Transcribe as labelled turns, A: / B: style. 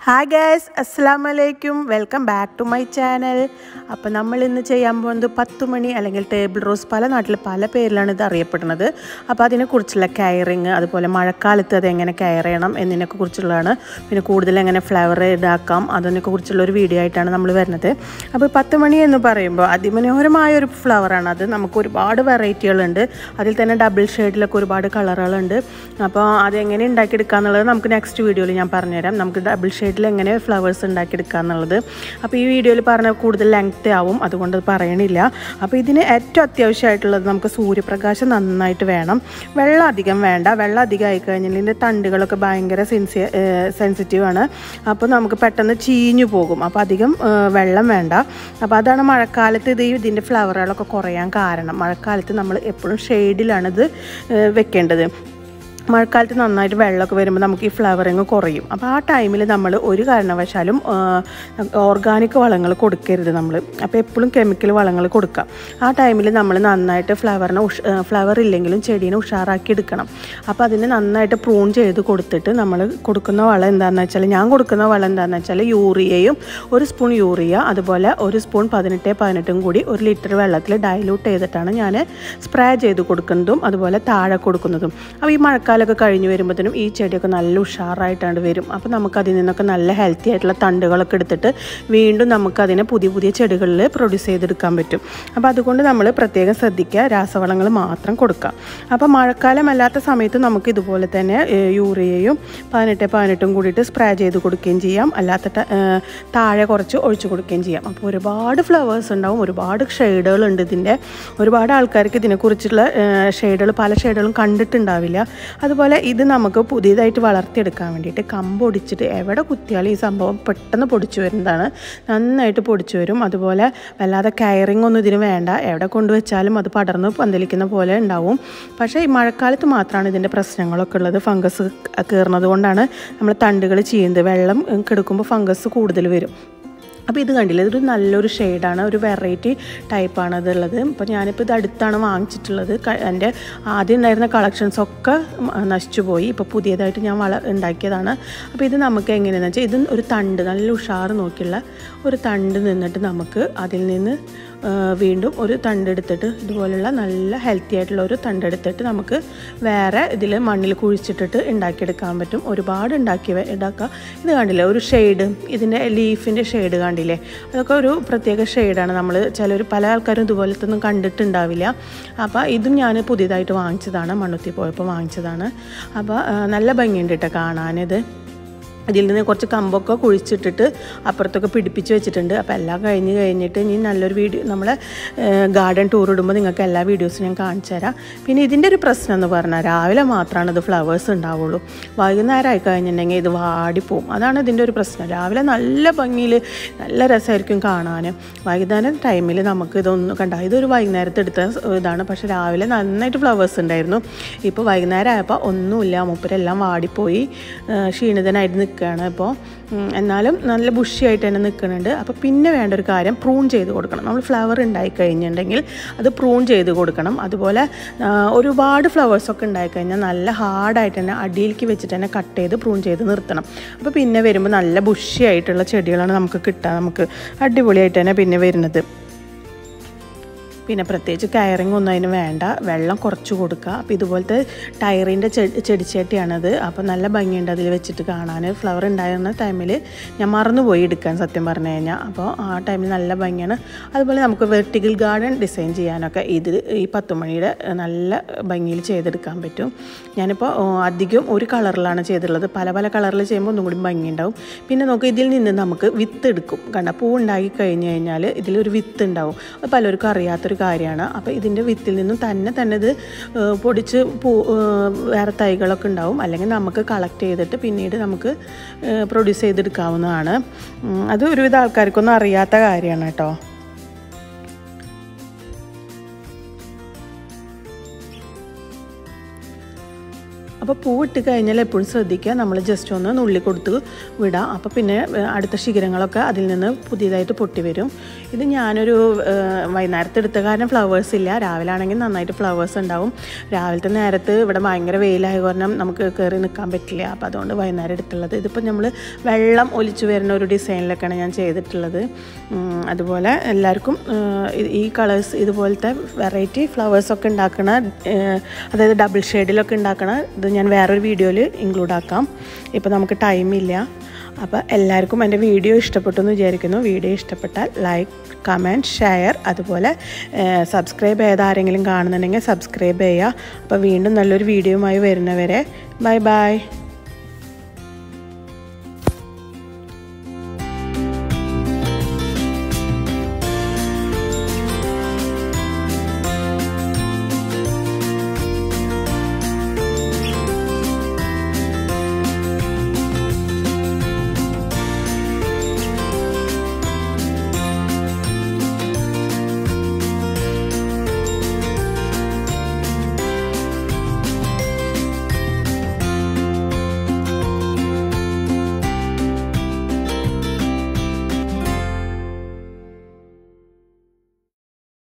A: Hi guys അസ്സാം വലൈക്കും welcome back to my channel അപ്പോൾ നമ്മൾ ഇന്ന് ചെയ്യാൻ പോകുന്നത് പത്ത് മണി അല്ലെങ്കിൽ ടേബിൾ റോസ് പല നാട്ടിൽ പല പേരിലാണ് ഇത് അറിയപ്പെടുന്നത്. അപ്പോൾ അതിനെക്കുറിച്ചുള്ള കയറിങ് അതുപോലെ മഴക്കാലത്ത് അത് എങ്ങനെ കയർ ചെയ്യണം എന്നതിനൊക്കെ കുറിച്ചുള്ളതാണ്. പിന്നെ കൂടുതൽ എങ്ങനെ ഫ്ലവർ ഇതാക്കാം അതിനൊക്കെ കുറിച്ചുള്ള ഒരു വീഡിയോ ആയിട്ടാണ് നമ്മൾ വരുന്നത്. അപ്പോൾ പത്ത് മണി എന്ന് പറയുമ്പോൾ അതിമനോഹരമായ ഒരു ഫ്ലവറാണ് അത്. നമുക്ക് ഒരുപാട് വെറൈറ്റികളുണ്ട് അതിൽ തന്നെ ഡബിൾ ഷെയ്ഡിലൊക്കെ ഒരുപാട് കളറുകളുണ്ട് അപ്പോൾ അതെങ്ങനെ ഉണ്ടാക്കിയെടുക്കുക എന്നുള്ളത് നമുക്ക് നെക്സ്റ്റ് വീഡിയോയിൽ ഞാൻ പറഞ്ഞുതരാം. നമുക്ക് ഡബിൾ ഷെയ്ഡിൽ എങ്ങനെ ഫ്ലവേഴ്സ് ഉണ്ടാക്കിയെടുക്കുക എന്നുള്ളത്. അപ്പോൾ ഈ വീഡിയോയിൽ പറഞ്ഞ കൂടുതൽ ലെങ്ത് ആവും അതുകൊണ്ട് പറയണില്ല. അപ്പോൾ ഇതിന് ഏറ്റവും അത്യാവശ്യമായിട്ടുള്ളത് നമുക്ക് സൂര്യപ്രകാശം നന്നായിട്ട് വേണം. വെള്ളം അധികം വേണ്ട. വെള്ളം അധികം ആയി കഴിഞ്ഞാൽ ഇതിന്റെ തണ്ടുകളൊക്കെ ഭയങ്കര സെൻസി സെൻസിറ്റീവ് ആണ്. അപ്പോൾ നമുക്ക് പെട്ടെന്ന് ചീഞ്ഞു പോകും. അപ്പോൾ അധികം വെള്ളം വേണ്ട. അപ്പോൾ അതാണ് മഴക്കാലത്ത് ഇത് ഇതിന്റെ ഫ്ലവറുകളൊക്കെ കുറയാൻ കാരണം. മഴക്കാലത്ത് നമ്മൾ എപ്പോഴും ഷെയ്ഡിലാണ് ഇത് വെക്കേണ്ടത്. മഴക്കാലത്ത് നന്നായിട്ട് വെള്ളമൊക്കെ വരുമ്പോൾ നമുക്ക് ഈ ഫ്ലവറിങ് കുറയും. അപ്പോൾ ആ ടൈമിൽ നമ്മൾ ഒരു കാരണവശാലും ഓർഗാനിക് വളങ്ങൾ കൊടുക്കരുത് നമ്മൾ അപ്പോൾ എപ്പോഴും കെമിക്കൽ വളങ്ങൾ കൊടുക്കാം ആ ടൈമിൽ നമ്മൾ നന്നായിട്ട് ഫ്ലവറിനെ ഉഷ് ഫ്ലവർ ഇല്ലെങ്കിലും ചെടീനെ ഉഷാറാക്കി എടുക്കണം. അപ്പോൾ അതിന് നന്നായിട്ട് പ്രൂൺ ചെയ്ത് കൊടുത്തിട്ട് നമ്മൾ കൊടുക്കുന്ന വളം എന്താണെന്ന് വെച്ചാൽ ഞാൻ കൊടുക്കുന്ന വളം എന്താണെന്ന് വെച്ചാൽ യൂറിയയും ഒരു സ്പൂൺ യൂറിയ അതുപോലെ ഒരു സ്പൂൺ പതിനെട്ട് പതിനെട്ടും കൂടി ഒരു ലിറ്റർ വെള്ളത്തിൽ ഡൈലൂട്ട് ചെയ്തിട്ടാണ് ഞാൻ സ്പ്രേ ചെയ്ത് കൊടുക്കുന്നതും അതുപോലെ താഴെ കൊടുക്കുന്നതും. അപ്പോൾ ഈ മഴക്കാലമൊക്കെ കഴിഞ്ഞ് വരുമ്പോഴത്തേനും ഈ ചെടിയൊക്കെ നല്ല ഉഷാറായിട്ടാണ് വരും. അപ്പോൾ നമുക്കതിൽ നിന്നൊക്കെ നല്ല ഹെൽത്തി ആയിട്ടുള്ള തണ്ടുകളൊക്കെ എടുത്തിട്ട് വീണ്ടും നമുക്കതിനെ പുതിയ പുതിയ ചെടികളിൽ പ്രൊഡ്യൂസ് ചെയ്തെടുക്കാൻ പറ്റും. അപ്പോൾ അതുകൊണ്ട് നമ്മൾ പ്രത്യേകം ശ്രദ്ധിക്കുക രാസവളങ്ങൾ മാത്രം കൊടുക്കുക. അപ്പോൾ മഴക്കാലമല്ലാത്ത സമയത്ത് നമുക്ക് ഇതുപോലെ തന്നെ യൂറിയയും പതിനെട്ട് പതിനെട്ടും കൂടിയിട്ട് സ്പ്രേ ചെയ്ത് കൊടുക്കുകയും ചെയ്യാം. അല്ലാത്ത താഴെ കുറച്ച് ഒഴിച്ചു കൊടുക്കുകയും ചെയ്യാം. അപ്പോൾ ഒരുപാട് ഫ്ലവേഴ്സ് ഉണ്ടാവും ഒരുപാട് ഷെയ്ഡുകളുണ്ട് ഇതിന്റെ. ഒരുപാട് ആൾക്കാർക്ക് ഇതിനെക്കുറിച്ചുള്ള ഷെയ്ഡുകൾ പല ഷെയ്ഡുകളും കണ്ടിട്ടുണ്ടാവില്ല. അതുപോലെ ഇത് നമുക്ക് പുതിയതായിട്ട് വളർത്തിയെടുക്കാൻ വേണ്ടിയിട്ട് കമ്പൊടിച്ചിട്ട് എവിടെ കുത്തിയാലും ഈ സംഭവം പെട്ടെന്ന് പൊടിച്ചു വരുന്നതാണ്. നന്നായിട്ട് പൊടിച്ചു വരും. അതുപോലെ വല്ലാതെ കയറിങ് ഒന്നും ഇതിന് വേണ്ട. എവിടെ കൊണ്ടുവച്ചാലും അത് പടർന്ന് പന്തലിക്കുന്ന പോലെ ഉണ്ടാവും. പക്ഷേ ഈ മഴക്കാലത്ത് മാത്രമാണ് ഇതിന്റെ പ്രശ്നങ്ങളൊക്കെ ഉള്ളത്. ഫംഗസ് കയറുന്നത് കൊണ്ടാണ് നമ്മൾ തണ്ടുകൾ ചെയ്യുന്നത് വെള്ളം കെടുക്കുമ്പോൾ ഫംഗസ് കൂടുതൽ വരും. അപ്പോൾ ഇത് കണ്ടില്ല? ഇതൊരു നല്ലൊരു ഷെയ്ഡാണ് ഒരു വെറൈറ്റി ടൈപ്പാണ് അതുള്ളത് അപ്പോൾ ഞാനിപ്പോൾ ഇത് അടുത്താണ് വാങ്ങിച്ചിട്ടുള്ളത്. എന്റെ ആദ്യം ഉണ്ടായിരുന്ന കളക്ഷൻസ് ഒക്കെ ഉം, നശിച്ചു പോയി. ഇപ്പോൾ പുതിയതായിട്ട് ഞാൻ വള ഉണ്ടാക്കിയതാണ്. അപ്പോൾ ഇത് നമുക്ക് എങ്ങനെയാണെന്ന് വെച്ചാൽ ഇത് ഒരു തണ്ട് നല്ല ഉഷാറ് നോക്കിയുള്ള ഒരു തണ്ട് നിന്നിട്ട് നമുക്ക് അതിൽ നിന്ന് വീണ്ടും ഒരു തണ്ടെടുത്തിട്ട് ഇതുപോലുള്ള നല്ല ഹെൽത്തി ആയിട്ടുള്ള ഒരു തണ്ടെടുത്തിട്ട് നമുക്ക് വേറെ ഇതിൽ മണ്ണിൽ കുഴിച്ചിട്ടിട്ട് ഉണ്ടാക്കിയെടുക്കാൻ പറ്റും. ഒരുപാട് ഉണ്ടാക്കി ഉണ്ടാക്കുക ഇത് കണ്ടില്ലേ? ഒരു ഷെയ്ഡ് ഇതിന്റെ ലീഫിന്റെ ഷെയ്ഡ് കണ്ടില്ലേ? അതൊക്കെ ഒരു പ്രത്യേക ഷെയ്ഡാണ് നമ്മൾ ചിലർ പല ആൾക്കാരും ഇതുപോലത്തെ ഒന്നും കണ്ടിട്ടുണ്ടാവില്ല. അപ്പോൾ ഇതും ഞാൻ പുതിയതായിട്ട് വാങ്ങിച്ചതാണ്. മണ്ണുത്തി പോയപ്പോൾ വാങ്ങിച്ചതാണ്. അപ്പോൾ നല്ല ഭംഗിയുണ്ട് കേട്ടോ കാണാനിത് അതിൽ നിന്ന് കുറച്ച് കമ്പൊക്കെ കുഴിച്ചിട്ടിട്ട് അപ്പുറത്തൊക്കെ പിടിപ്പിച്ച് വെച്ചിട്ടുണ്ട്. അപ്പോൾ എല്ലാം കഴിഞ്ഞ് കഴിഞ്ഞിട്ട് ഇനി നല്ലൊരു വീഡിയോ നമ്മൾ ഗാർഡൻ ടൂർ ഇടുമ്പോൾ നിങ്ങൾക്ക് എല്ലാ വീഡിയോസും ഞാൻ കാണിച്ചു തരാം. പിന്നെ ഇതിന്റെ ഒരു പ്രശ്നം എന്ന് പറഞ്ഞാൽ രാവിലെ മാത്രമാണ് ഇത് ഫ്ലവേഴ്സ് ഉണ്ടാവുള്ളൂ. വൈകുന്നേരം ആയി കഴിഞ്ഞിട്ടുണ്ടെങ്കിൽ ഇത് വാടിപ്പോവും. അതാണ് ഇതിന്റെ ഒരു പ്രശ്നം. രാവിലെ നല്ല ഭംഗിയിൽ നല്ല രസമായിരിക്കും കാണാൻ. വൈകുന്നേരം ടൈമിൽ നമുക്ക് ഇതൊന്നും കണ്ട ഇതൊരു വൈകുന്നേരത്തെ എടുത്ത ഇതാണ്. പക്ഷേ രാവിലെ നന്നായിട്ട് ഫ്ലവേഴ്സ് ഉണ്ടായിരുന്നു. ഇപ്പോൾ വൈകുന്നേരം ആയപ്പോൾ ഒന്നുമില്ല മൂപ്പരെല്ലാം വാടിപ്പോയി. ക്ഷീണിതനായിട്ട് നിൽക്കുകയാണ്. അപ്പോൾ എന്നാലും നല്ല ബുഷിയായിട്ട് തന്നെ നിൽക്കുന്നുണ്ട്. അപ്പോൾ പിന്നെ വേണ്ട ഒരു കാര്യം പ്രൂൺ ചെയ്ത് കൊടുക്കണം. നമ്മൾ ഫ്ലവർ ഉണ്ടായി കഴിഞ്ഞിട്ടുണ്ടെങ്കിൽ അത് പ്രൂൺ ചെയ്ത് കൊടുക്കണം. അതുപോലെ ഒരുപാട് ഫ്ലവേഴ്സൊക്കെ ഉണ്ടായി കഴിഞ്ഞാൽ നല്ല ഹാർഡായിട്ട് തന്നെ അടിയിലേക്ക് വെച്ചിട്ട് തന്നെ കട്ട് ചെയ്ത് പ്രൂൺ ചെയ്ത് നിർത്തണം. അപ്പോൾ പിന്നെ വരുമ്പോൾ നല്ല ബുഷിയായിട്ടുള്ള ചെടികളാണ് നമുക്ക് കിട്ടുക. നമുക്ക് അടിപൊളിയായിട്ട് തന്നെ പിന്നെ വരുന്നത്. പിന്നെ പ്രത്യേകിച്ച് കയറിങ് ഒന്നും അതിന് വേണ്ട. വെള്ളം കുറച്ച് കൊടുക്കുക. അപ്പോൾ ഇതുപോലത്തെ ടയറിന്റെ ചെടി ചെടിച്ചട്ടിയാണത്. അപ്പോൾ നല്ല ഭംഗിയുണ്ട് അതിൽ വെച്ചിട്ട് കാണാൻ ഫ്ലവർ ഉണ്ടായിരുന്ന ടൈമിൽ ഞാൻ മറന്നുപോയി എടുക്കാൻ സത്യം പറഞ്ഞു കഴിഞ്ഞാൽ അപ്പോൾ ആ ടൈമിൽ നല്ല ഭംഗിയാണ്. അതുപോലെ നമുക്ക് വെർട്ടിക്കൽ ഗാർഡൻ ഡിസൈൻ ചെയ്യാനൊക്കെ ഇത് ഈ പത്തുമണിയുടെ നല്ല ഭംഗിയിൽ ചെയ്തെടുക്കാൻ പറ്റും. ഞാനിപ്പോൾ അധികം ഒരു കളറിലാണ് ചെയ്തിട്ടുള്ളത്. പല പല കളറിൽ ചെയ്യുമ്പോൾ ഒന്നും കൂടി ഭംഗിയുണ്ടാവും. പിന്നെ നമുക്ക് ഇതിൽ നിന്ന് നമുക്ക് വിത്ത് എടുക്കും. കണ്ട? പൂ ഉണ്ടാക്കി കഴിഞ്ഞ് കഴിഞ്ഞാൽ ഇതിലൊരു വിത്ത് ഉണ്ടാവും. അത് പലർക്കും അറിയാത്തൊരു കാര്യമാണ്. അപ്പോൾ ഇതിന്റെ വിത്തിൽ നിന്നും തന്നെ തന്നെ ഇത് പൊടിച്ച് പൂ വേറെ തൈകളൊക്കെ ഉണ്ടാവും. അല്ലെങ്കിൽ നമുക്ക് കളക്ട് ചെയ്തിട്ട് പിന്നീട് നമുക്ക് പ്രൊഡ്യൂസ് ചെയ്തെടുക്കാവുന്നതാണ്. അത് ഒരുവിധ ആൾക്കാർക്കൊന്നും അറിയാത്ത കാര്യമാണ് കേട്ടോ. അപ്പോൾ പൂവിട്ട് കഴിഞ്ഞാൽ എപ്പോഴും ശ്രദ്ധിക്കുക. നമ്മൾ ജസ്റ്റ് ഒന്ന് നുള്ളി കൊടുത്ത് വിടാം. അപ്പോൾ പിന്നെ അടുത്ത ശിഖരങ്ങളൊക്കെ അതിൽ നിന്ന് പുതിയതായിട്ട് പൊട്ടി വരും. ഇത് ഞാനൊരു വൈകുന്നേരത്തെ എടുത്ത കാരണം ഫ്ലവേഴ്സ് ഇല്ല. രാവിലെ ആണെങ്കിൽ നന്നായിട്ട് ഫ്ലവേഴ്സ് ഉണ്ടാവും. രാവിലത്തെ നേരത്ത് ഇവിടെ ഭയങ്കര വെയിലായ കാരണം നമുക്ക് കയറി നിൽക്കാൻ പറ്റില്ല. അപ്പോൾ അതുകൊണ്ട് വൈകുന്നേരം എടുത്തുള്ളത്. ഇതിപ്പോൾ നമ്മൾ വെള്ളം ഒലിച്ചു വരുന്ന ഒരു ഡിസൈനിലൊക്കെയാണ് ഞാൻ ചെയ്തിട്ടുള്ളത്. അതുപോലെ എല്ലാവർക്കും ഈ- കളേഴ്സ് ഇതുപോലത്തെ വെറൈറ്റി ഫ്ലവേഴ്സൊക്കെ ഉണ്ടാക്കണ അതായത് ഡബിൾ ഷെയ്ഡിലൊക്കെ ഉണ്ടാക്കണ ഇത് ഞാൻ വേറൊരു വീഡിയോയിൽ ഇൻക്ലൂഡ് ആക്കാം. ഇപ്പോൾ നമുക്ക് ടൈമില്ല അപ്പോൾ എല്ലാവർക്കും എന്റെ വീഡിയോ ഇഷ്ടപ്പെട്ടു എന്ന് വിചാരിക്കുന്നു. വീഡിയോ ഇഷ്ടപ്പെട്ടാൽ ലൈക്ക് കമന്റ് ഷെയർ അതുപോലെ സബ്സ്ക്രൈബ് ചെയ്ത ആരെങ്കിലും കാണുന്നുണ്ടെങ്കിൽ സബ്സ്ക്രൈബ് ചെയ്യുക. അപ്പോൾ വീണ്ടും നല്ലൊരു വീഡിയോയുമായി വരുന്നവരെ ബൈ ബൈ